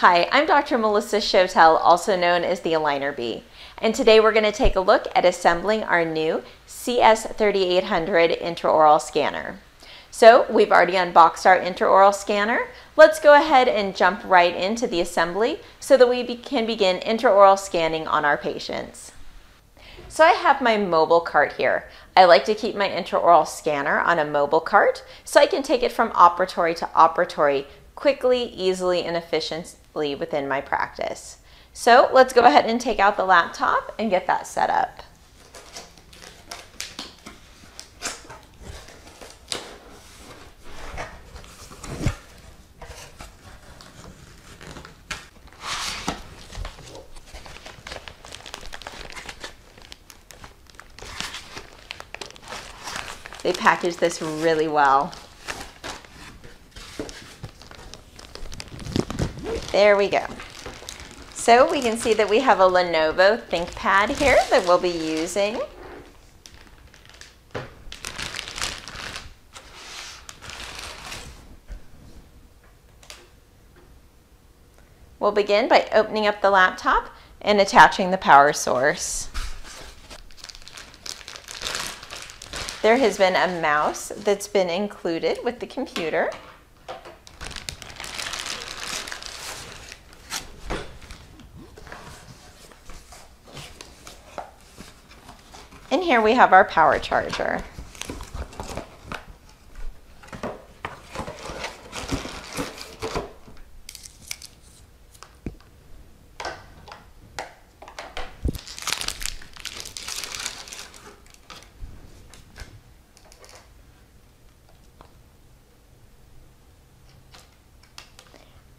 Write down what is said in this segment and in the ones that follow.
Hi, I'm Dr. Melissa Shotell, also known as the Aligner Bee, and today we're going to take a look at assembling our new CS3800 intraoral scanner. So we've already unboxed our intraoral scanner. Let's go ahead and jump right into the assembly so that we be can begin intraoral scanning on our patients. So I have my mobile cart here. I like to keep my intraoral scanner on a mobile cart so I can take it from operatory to operatory quickly, easily, and within my practice. So let's go ahead and take out the laptop and get that set up. They package this really well. There we go. So we can see that we have a Lenovo ThinkPad here that we'll be using. We'll begin by opening up the laptop and attaching the power source. There has been a mouse that's been included with the computer. Here we have our power charger.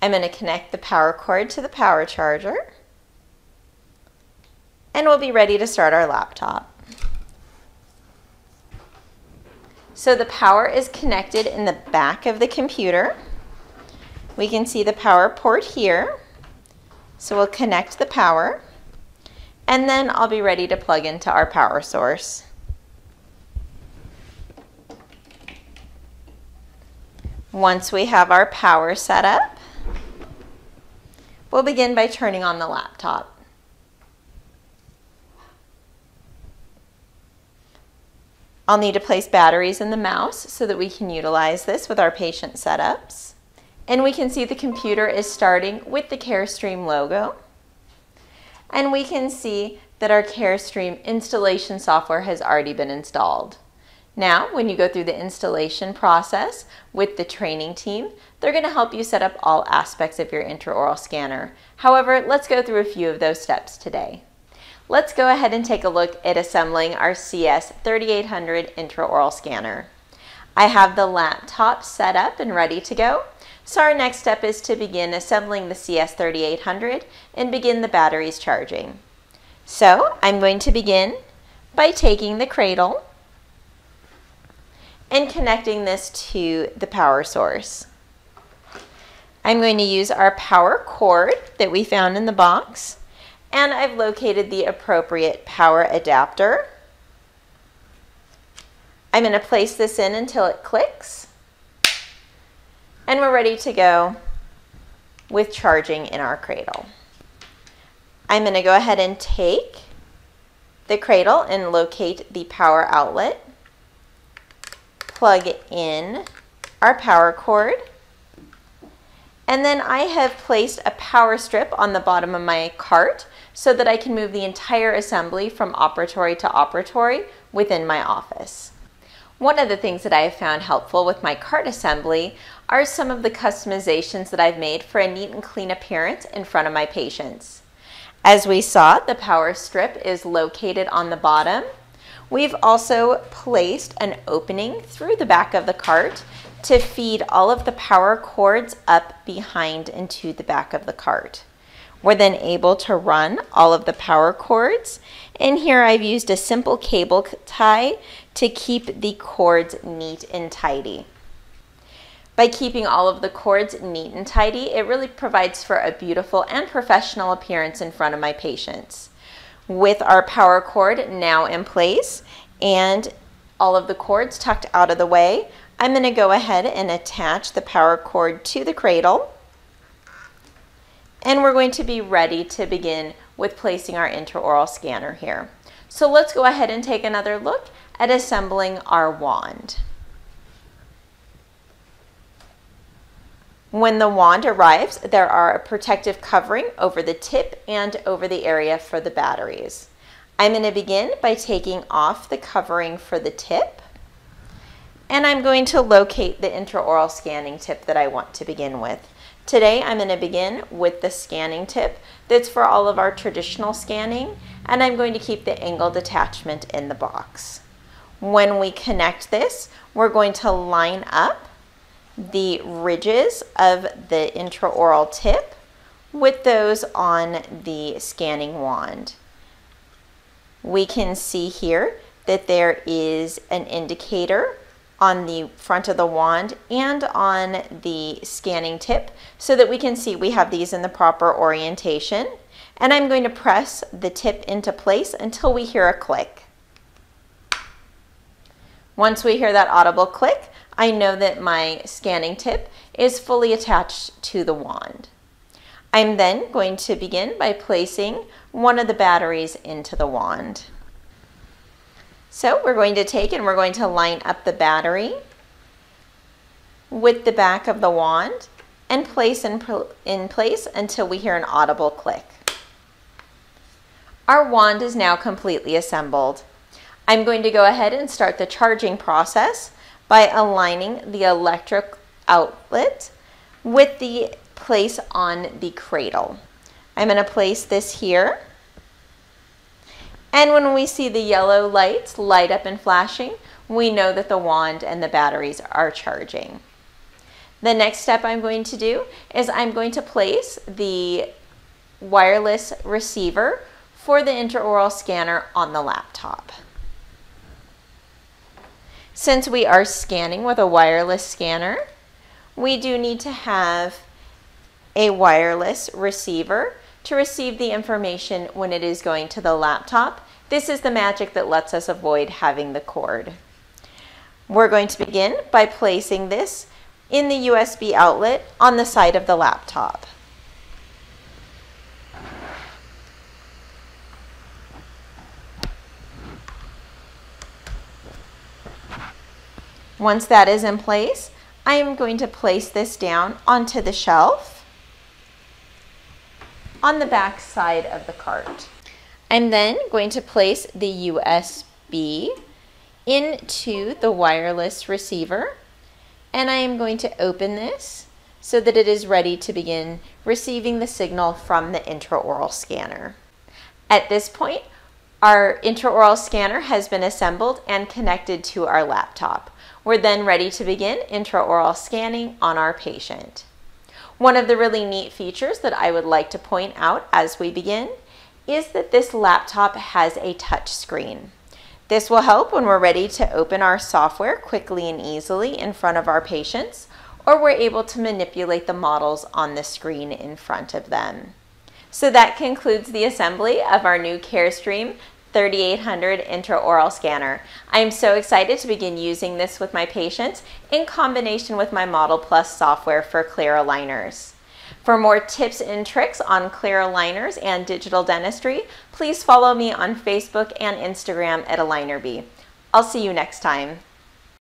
I'm going to connect the power cord to the power charger and we'll be ready to start our laptop. So the power is connected in the back of the computer. We can see the power port here. So we'll connect the power and then I'll be ready to plug into our power source. Once we have our power set up, we'll begin by turning on the laptop. I'll need to place batteries in the mouse so that we can utilize this with our patient setups. And we can see the computer is starting with the CareStream logo. And we can see that our CareStream installation software has already been installed. Now, when you go through the installation process with the training team, they're going to help you set up all aspects of your intraoral scanner. However, let's go through a few of those steps today. Let's go ahead and take a look at assembling our CS3800 intraoral scanner. I have the laptop set up and ready to go. So our next step is to begin assembling the CS3800 and begin the batteries charging. So I'm going to begin by taking the cradle and connecting this to the power source. I'm going to use our power cord that we found in the box and I've located the appropriate power adapter. I'm going to place this in until it clicks. And we're ready to go with charging in our cradle. I'm going to go ahead and take the cradle and locate the power outlet. Plug in our power cord. And then I have placed a power strip on the bottom of my cart so that I can move the entire assembly from operatory to operatory within my office. One of the things that I have found helpful with my cart assembly are some of the customizations that I've made for a neat and clean appearance in front of my patients. As we saw, the power strip is located on the bottom. We've also placed an opening through the back of the cart to feed all of the power cords up behind into the back of the cart. We're then able to run all of the power cords. And here I've used a simple cable tie to keep the cords neat and tidy. By keeping all of the cords neat and tidy, it really provides for a beautiful and professional appearance in front of my patients. With our power cord now in place and all of the cords tucked out of the way, I'm going to go ahead and attach the power cord to the cradle. And we're going to be ready to begin with placing our intraoral scanner here. So let's go ahead and take another look at assembling our wand. When the wand arrives, there are a protective covering over the tip and over the area for the batteries. I'm going to begin by taking off the covering for the tip, and I'm going to locate the intraoral scanning tip that I want to begin with. Today I'm going to begin with the scanning tip that's for all of our traditional scanning, and I'm going to keep the angled attachment in the box. When we connect this, we're going to line up the ridges of the intraoral tip with those on the scanning wand. We can see here that there is an indicator on the front of the wand and on the scanning tip so that we can see we have these in the proper orientation. And I'm going to press the tip into place until we hear a click. Once we hear that audible click, I know that my scanning tip is fully attached to the wand. I'm then going to begin by placing one of the batteries into the wand. So we're going to take and we're going to line up the battery with the back of the wand and place in, in place until we hear an audible click. Our wand is now completely assembled. I'm going to go ahead and start the charging process by aligning the electric outlet with the place on the cradle. I'm going to place this here. And when we see the yellow lights light up and flashing, we know that the wand and the batteries are charging. The next step I'm going to do is I'm going to place the wireless receiver for the intraoral scanner on the laptop. Since we are scanning with a wireless scanner, we do need to have a wireless receiver to receive the information when it is going to the laptop. This is the magic that lets us avoid having the cord. We're going to begin by placing this in the USB outlet on the side of the laptop. Once that is in place, I am going to place this down onto the shelf on the back side of the cart. I'm then going to place the USB into the wireless receiver and I am going to open this so that it is ready to begin receiving the signal from the intraoral scanner. At this point, our intraoral scanner has been assembled and connected to our laptop. We're then ready to begin intraoral scanning on our patient. One of the really neat features that I would like to point out as we begin is that this laptop has a touch screen. This will help when we're ready to open our software quickly and easily in front of our patients, or we're able to manipulate the models on the screen in front of them. So that concludes the assembly of our new CareStream 3800 intraoral scanner. I am so excited to begin using this with my patients in combination with my Model Plus software for clear aligners. For more tips and tricks on clear aligners and digital dentistry, please follow me on Facebook and Instagram at AlignerBee. I'll see you next time.